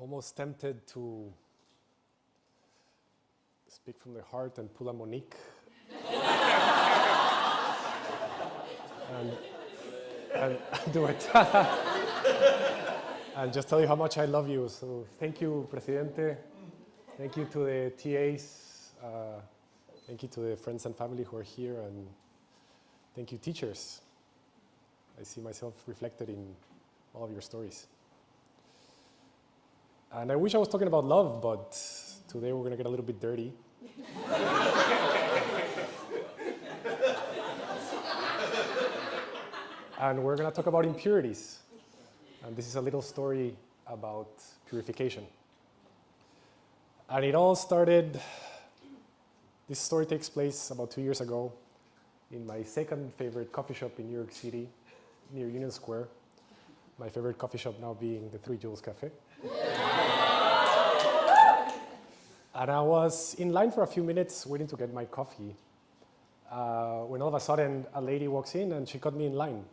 I'm almost tempted to speak from the heart and pull a Monique. and, and do it. and just tell you how much I love you. So thank you, Presidente. Thank you to the TAs. Uh, thank you to the friends and family who are here. And thank you, teachers. I see myself reflected in all of your stories. And I wish I was talking about love, but today we're going to get a little bit dirty. and we're going to talk about impurities. And this is a little story about purification. And it all started, this story takes place about two years ago in my second favorite coffee shop in New York City, near Union Square. My favorite coffee shop now being the Three Jewels Cafe. and I was in line for a few minutes waiting to get my coffee uh, when all of a sudden a lady walks in and she cut me in line.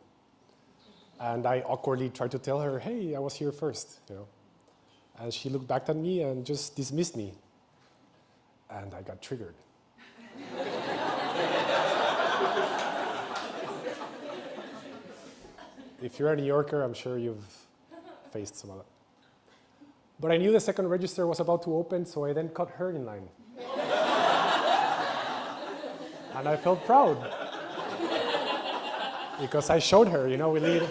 And I awkwardly tried to tell her, hey, I was here first, you know. And she looked back at me and just dismissed me. And I got triggered. if you're a New Yorker, I'm sure you've faced some of that. But I knew the second register was about to open, so I then cut her in line. and I felt proud. Because I showed her, you know, we lead.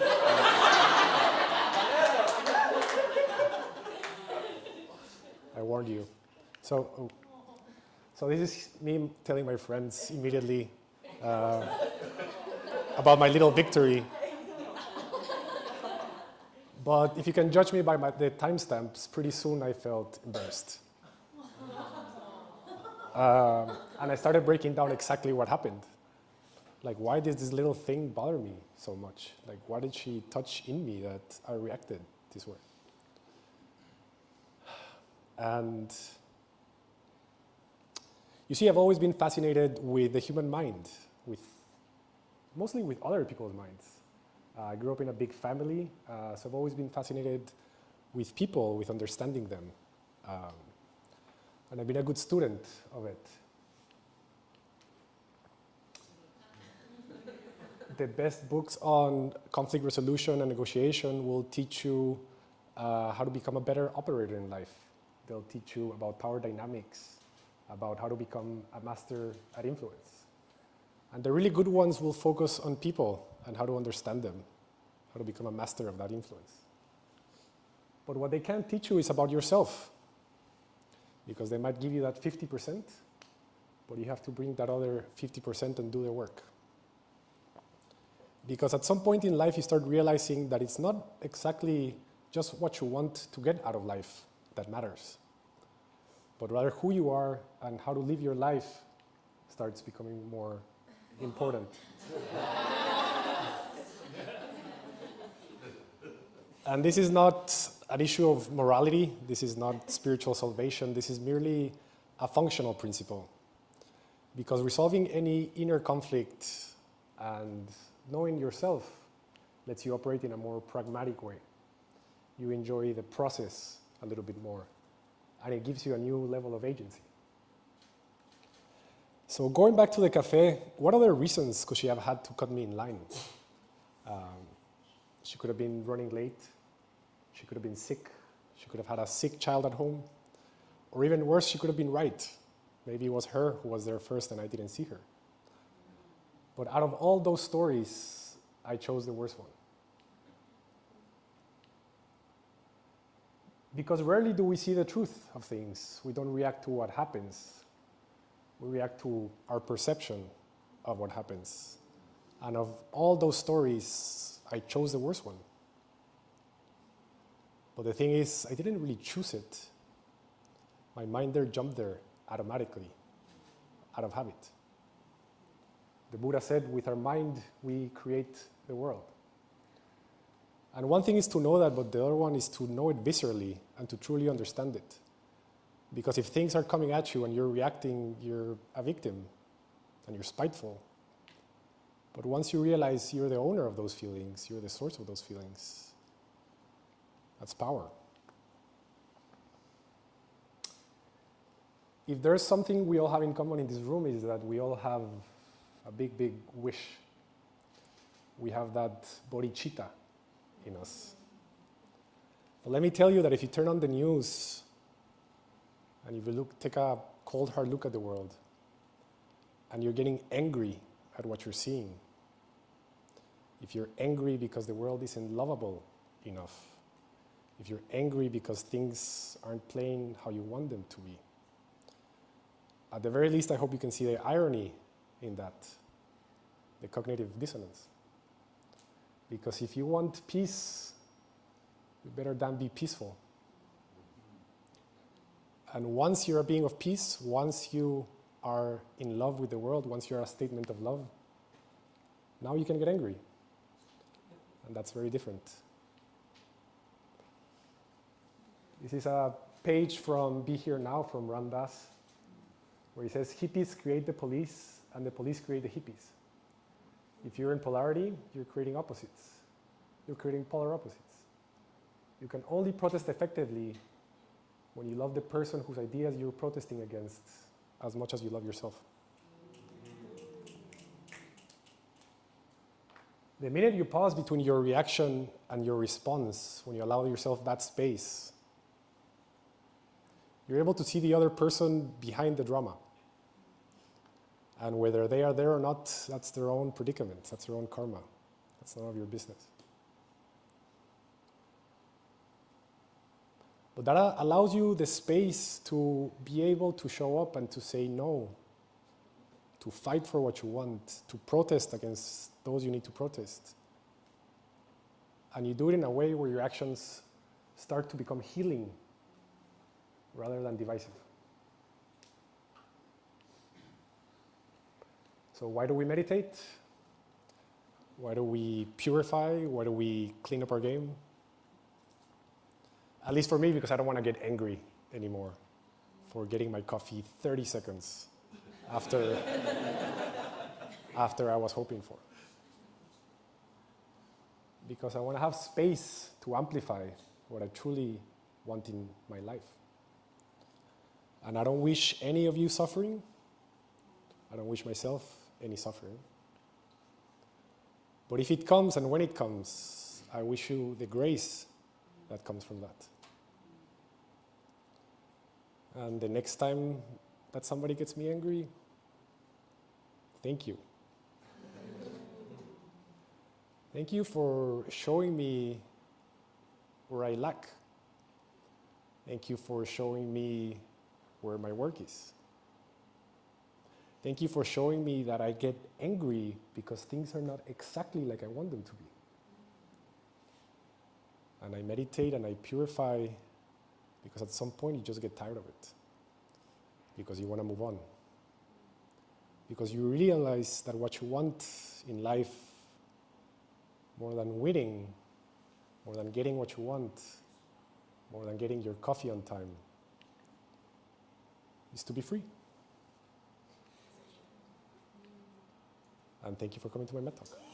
I warned you. So, so this is me telling my friends immediately uh, about my little victory. But if you can judge me by my, the timestamps, pretty soon I felt embarrassed. Um, and I started breaking down exactly what happened. Like, why did this little thing bother me so much? Like, why did she touch in me that I reacted this way? And you see, I've always been fascinated with the human mind, with mostly with other people's minds. I grew up in a big family, uh, so I've always been fascinated with people, with understanding them. Um, and I've been a good student of it. the best books on conflict resolution and negotiation will teach you uh, how to become a better operator in life. They'll teach you about power dynamics, about how to become a master at influence. And the really good ones will focus on people and how to understand them, how to become a master of that influence. But what they can't teach you is about yourself, because they might give you that 50%, but you have to bring that other 50% and do the work. Because at some point in life, you start realizing that it's not exactly just what you want to get out of life that matters, but rather who you are and how to live your life starts becoming more important. And this is not an issue of morality, this is not spiritual salvation, this is merely a functional principle. Because resolving any inner conflict and knowing yourself lets you operate in a more pragmatic way. You enjoy the process a little bit more, and it gives you a new level of agency. So going back to the cafe, what other reasons could she have had to cut me in line? Um, she could have been running late. She could have been sick. She could have had a sick child at home. Or even worse, she could have been right. Maybe it was her who was there first and I didn't see her. But out of all those stories, I chose the worst one. Because rarely do we see the truth of things. We don't react to what happens. We react to our perception of what happens. And of all those stories, I chose the worst one. But the thing is, I didn't really choose it. My mind there jumped there automatically, out of habit. The Buddha said, with our mind, we create the world. And one thing is to know that, but the other one is to know it viscerally and to truly understand it. Because if things are coming at you and you're reacting, you're a victim and you're spiteful. But once you realize you're the owner of those feelings, you're the source of those feelings, that's power. if there's something we all have in common in this room is that we all have a big, big wish. We have that bodhicitta in us. But let me tell you that if you turn on the news and if you look, take a cold, hard look at the world, and you're getting angry at what you're seeing, if you're angry because the world isn't lovable enough, if you're angry because things aren't playing how you want them to be, at the very least, I hope you can see the irony in that, the cognitive dissonance. Because if you want peace, you better than be peaceful. And once you're a being of peace, once you are in love with the world, once you're a statement of love, now you can get angry. And that's very different. This is a page from Be Here Now from Ram Dass, where he says hippies create the police and the police create the hippies. If you're in polarity, you're creating opposites. You're creating polar opposites. You can only protest effectively when you love the person whose ideas you're protesting against as much as you love yourself. The minute you pause between your reaction and your response, when you allow yourself that space, you're able to see the other person behind the drama. And whether they are there or not, that's their own predicament, that's their own karma. That's none of your business. But that uh, allows you the space to be able to show up and to say no, to fight for what you want, to protest against those you need to protest. And you do it in a way where your actions start to become healing rather than divisive. So, why do we meditate? Why do we purify? Why do we clean up our game? At least for me, because I don't want to get angry anymore for getting my coffee 30 seconds after, after I was hoping for. Because I want to have space to amplify what I truly want in my life. And I don't wish any of you suffering. I don't wish myself any suffering. But if it comes and when it comes, I wish you the grace that comes from that. And the next time that somebody gets me angry, thank you. thank you for showing me where I lack. Thank you for showing me where my work is. Thank you for showing me that I get angry because things are not exactly like I want them to be. And I meditate and I purify because at some point you just get tired of it. Because you want to move on. Because you realize that what you want in life, more than winning, more than getting what you want, more than getting your coffee on time, is to be free. And thank you for coming to my Met Talk.